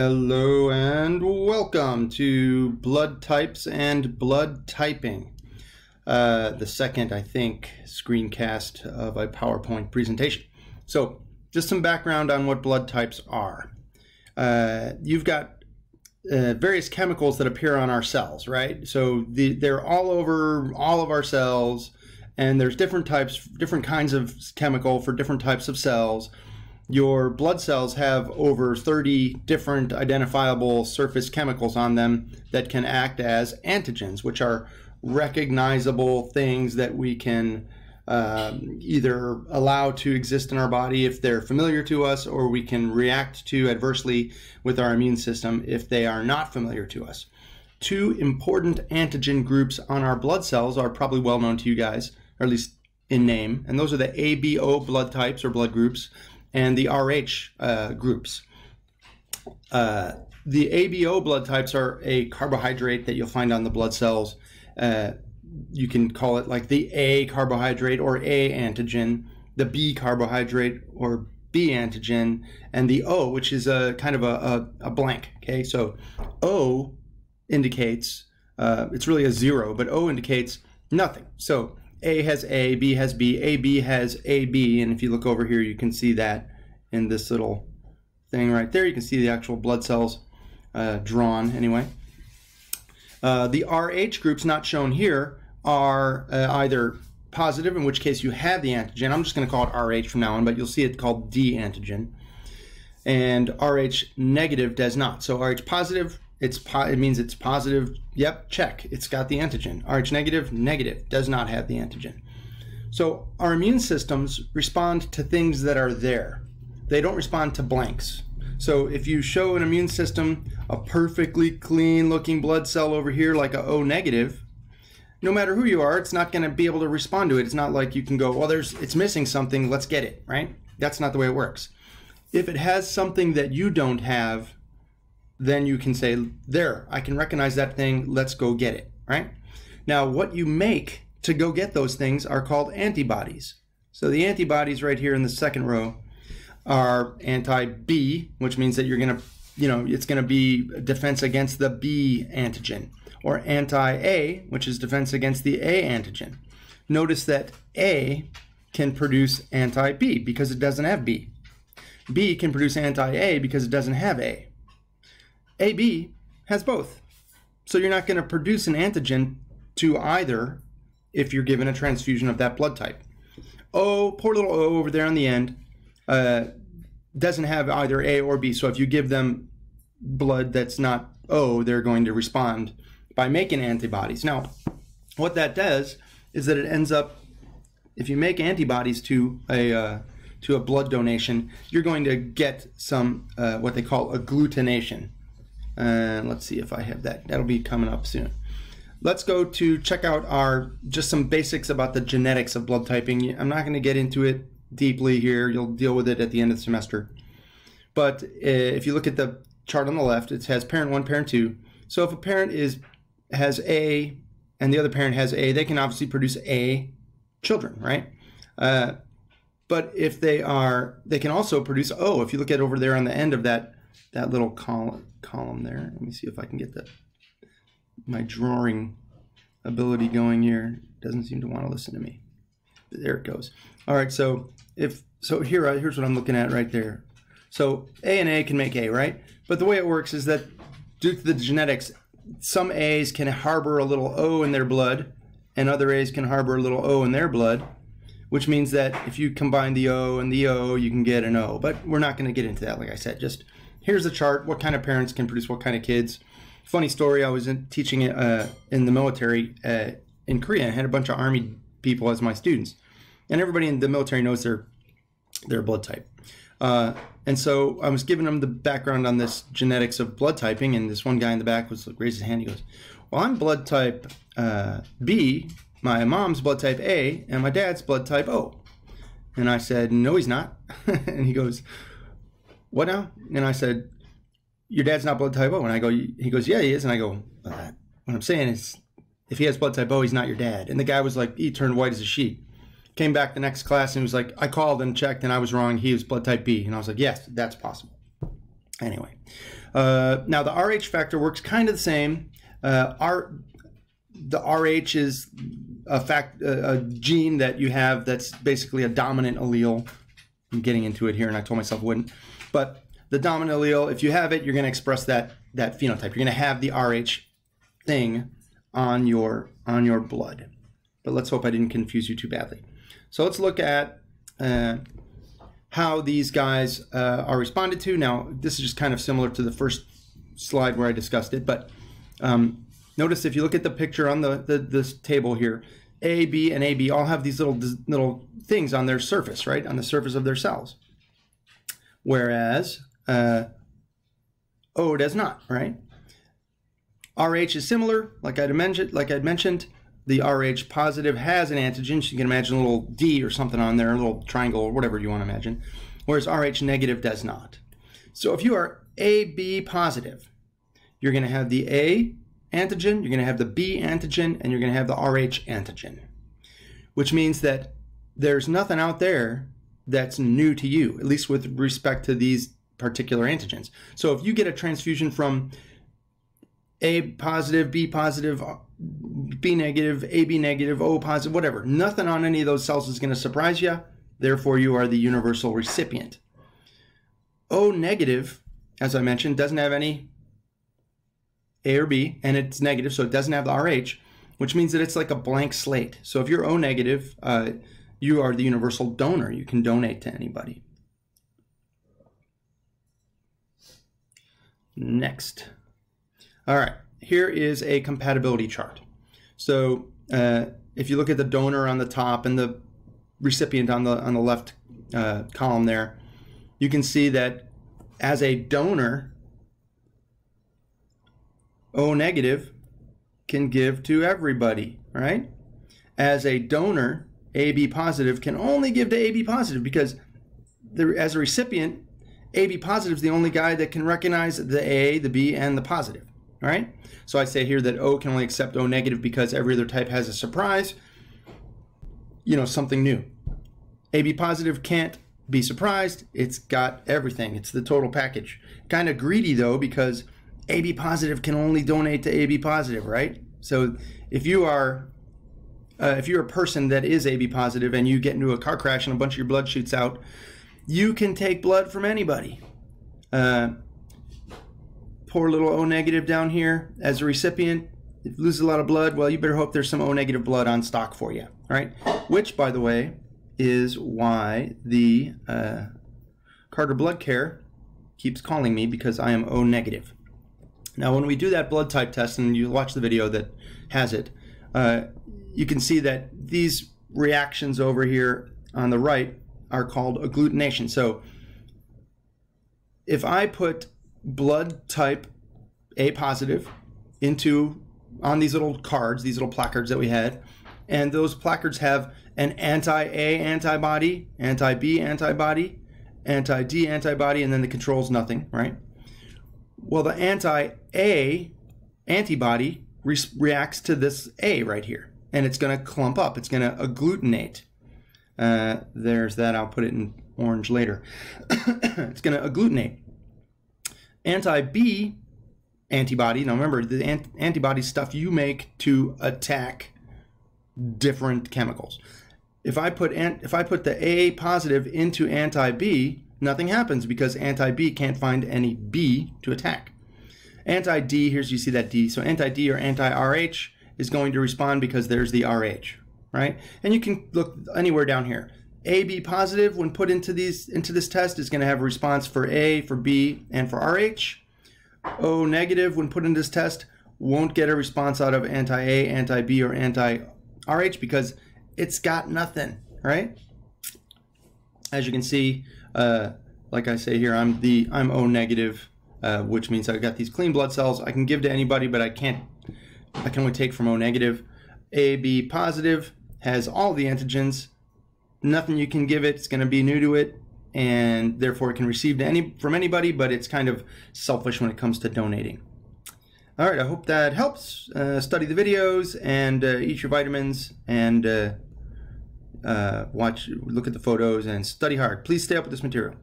Hello and welcome to Blood Types and Blood Typing. Uh, the second, I think, screencast of a PowerPoint presentation. So, just some background on what blood types are. Uh, you've got uh, various chemicals that appear on our cells, right? So the, they're all over all of our cells, and there's different types, different kinds of chemical for different types of cells your blood cells have over 30 different identifiable surface chemicals on them that can act as antigens, which are recognizable things that we can um, either allow to exist in our body if they're familiar to us, or we can react to adversely with our immune system if they are not familiar to us. Two important antigen groups on our blood cells are probably well known to you guys, or at least in name, and those are the ABO blood types or blood groups and the RH uh, groups. Uh, the ABO blood types are a carbohydrate that you'll find on the blood cells. Uh, you can call it like the A carbohydrate or A antigen, the B carbohydrate or B antigen, and the O, which is a kind of a, a, a blank. Okay, so O indicates uh, it's really a zero, but O indicates nothing. So a has A, B has B, AB has AB, and if you look over here, you can see that in this little thing right there. You can see the actual blood cells uh, drawn anyway. Uh, the RH groups not shown here are uh, either positive, in which case you have the antigen. I'm just going to call it RH from now on, but you'll see it called D antigen. And RH negative does not. So RH positive it's it means it's positive. Yep, check. It's got the antigen. Rh negative, negative, does not have the antigen. So our immune systems respond to things that are there. They don't respond to blanks. So if you show an immune system a perfectly clean looking blood cell over here like a O negative, no matter who you are, it's not going to be able to respond to it. It's not like you can go, well, there's it's missing something, let's get it, right? That's not the way it works. If it has something that you don't have, then you can say, there, I can recognize that thing, let's go get it, right? Now, what you make to go get those things are called antibodies. So the antibodies right here in the second row are anti-B, which means that you're going to, you know, it's going to be defense against the B antigen, or anti-A, which is defense against the A antigen. Notice that A can produce anti-B because it doesn't have B. B can produce anti-A because it doesn't have A. AB has both. So you're not going to produce an antigen to either if you're given a transfusion of that blood type. O, poor little O over there on the end, uh, doesn't have either A or B. So if you give them blood that's not O, they're going to respond by making antibodies. Now, what that does is that it ends up, if you make antibodies to a uh, to a blood donation, you're going to get some uh, what they call agglutination. And let's see if I have that. That'll be coming up soon. Let's go to check out our just some basics about the genetics of blood typing. I'm not going to get into it deeply here. You'll deal with it at the end of the semester. But uh, if you look at the chart on the left, it has parent one, parent two. So if a parent is has A and the other parent has A, they can obviously produce A children, right? Uh, but if they are, they can also produce O. If you look at over there on the end of that that little column column there. Let me see if I can get the my drawing ability going here. Doesn't seem to want to listen to me. There it goes. All right, so if so here uh, here's what I'm looking at right there. So A and A can make A, right? But the way it works is that due to the genetics, some A's can harbor a little O in their blood, and other A's can harbor a little O in their blood, which means that if you combine the O and the O, you can get an O. But we're not going to get into that, like I said. Just here's a chart. What kind of parents can produce what kind of kids? Funny story. I was in, teaching uh, in the military uh, in Korea. I had a bunch of army people as my students, and everybody in the military knows their their blood type. Uh, and so I was giving them the background on this genetics of blood typing, and this one guy in the back was like, raised his hand. He goes, "Well, I'm blood type uh, B. My mom's blood type A, and my dad's blood type O." And I said, "No, he's not." and he goes, what now? And I said, your dad's not blood type O. And I go, he goes, yeah, he is. And I go, uh, what I'm saying is, if he has blood type O, he's not your dad. And the guy was like, he turned white as a sheet. Came back the next class and was like, I called and checked and I was wrong. He was blood type B. And I was like, yes, that's possible. Anyway, uh, now the RH factor works kind of the same. Uh, R, the RH is a fact, a gene that you have that's basically a dominant allele. I'm getting into it here, and I told myself I wouldn't. But the dominant allele, if you have it, you're going to express that that phenotype. You're going to have the RH thing on your on your blood. But let's hope I didn't confuse you too badly. So let's look at uh, how these guys uh, are responded to. Now, this is just kind of similar to the first slide where I discussed it, but um, notice if you look at the picture on the, the this table here, A, B, and AB all have these little little things on their surface, right, on the surface of their cells. Whereas uh, O does not, right? RH is similar, like I'd mentioned. Like I'd mentioned, the Rh positive has an antigen. So you can imagine a little D or something on there, a little triangle or whatever you want to imagine, whereas Rh negative does not. So if you are AB positive, you're going to have the A antigen, you're going to have the B antigen, and you're going to have the Rh antigen, which means that there's nothing out there that's new to you, at least with respect to these particular antigens. So if you get a transfusion from A positive, B positive, B negative, AB negative, O positive, whatever. Nothing on any of those cells is going to surprise you. Therefore, you are the universal recipient. O negative, as I mentioned, doesn't have any A or B, and it's negative, so it doesn't have the RH, which means that it's like a blank slate. So if you're O negative, uh, you are the universal donor. You can donate to anybody. Next. All right here is a compatibility chart. So uh, if you look at the donor on the top and the recipient on the on the left uh, column there, you can see that as a donor, O negative can give to everybody, right? As a donor, AB positive can only give to AB positive because the, as a recipient, AB positive is the only guy that can recognize the A, the B, and the positive. All right. So I say here that O can only accept O negative because every other type has a surprise, you know, something new. AB positive can't be surprised. It's got everything. It's the total package. Kind of greedy though because AB positive can only donate to AB positive, right? So if you are uh, if you're a person that is AB positive and you get into a car crash and a bunch of your blood shoots out, you can take blood from anybody. Uh, poor little O negative down here as a recipient. If you lose a lot of blood, well, you better hope there's some O negative blood on stock for you, right? Which, by the way, is why the uh, Carter Blood Care keeps calling me because I am O negative. Now, when we do that blood type test, and you watch the video that has it, uh, you can see that these reactions over here on the right are called agglutination. So if I put blood type A positive into on these little cards, these little placards that we had, and those placards have an anti-A antibody, anti-B antibody, anti-D antibody, and then the control's nothing, right? Well, the anti-A antibody re reacts to this A right here, and it's going to clump up. It's going to agglutinate. Uh, there's that. I'll put it in orange later. it's going to agglutinate anti-B antibody. Now remember, the antibody stuff you make to attack different chemicals. If I put if I put the A positive into anti-B, nothing happens because anti-B can't find any B to attack. Anti-D, here's you see that D. So anti-D or anti-RH is going to respond because there's the RH, right? And you can look anywhere down here. AB positive when put into these into this test is going to have a response for A, for B, and for RH. O negative when put in this test won't get a response out of anti-A, anti-B, or anti-RH because it's got nothing, right? As you can see, uh, like I say here, I'm the I'm O negative, uh, which means I've got these clean blood cells. I can give to anybody, but I can't. I can only take from O negative. AB positive has all the antigens nothing you can give it. It's going to be new to it, and therefore it can receive any from anybody. But it's kind of selfish when it comes to donating. All right, I hope that helps. Uh, study the videos and uh, eat your vitamins and uh, uh watch, look at the photos and study hard. Please stay up with this material.